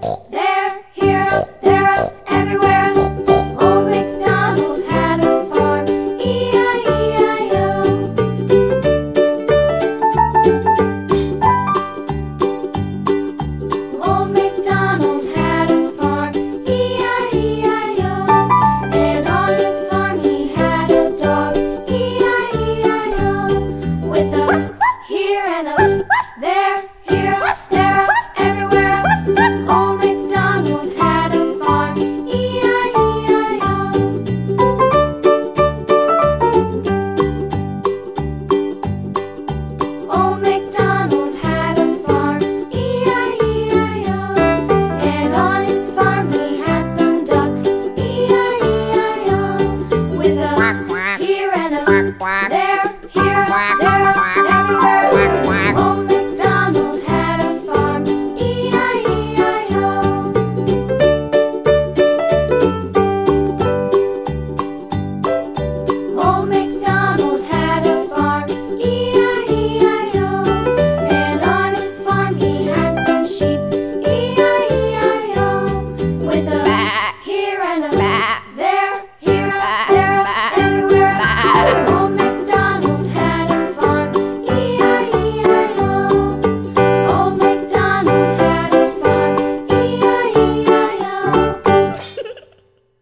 콕.